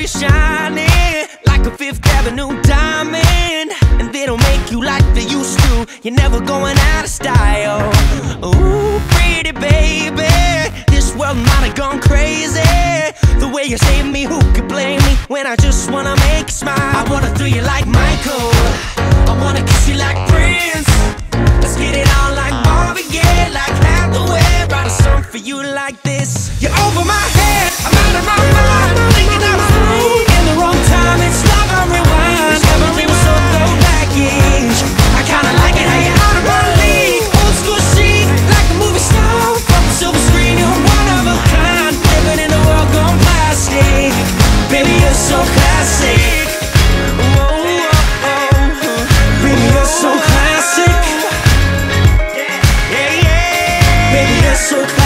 you're shining like a Fifth Avenue diamond. And they don't make you like they used to. You're never going out of style. Ooh, pretty baby. This world might have gone crazy. The way you save me, who could blame me when I just wanna make you smile? I wanna do you like Michael. I wanna kiss you like Prince. Let's get it on like Marvin Gaye, like Hathaway. Write a song for you like this. You're over my head. I'm out of my so.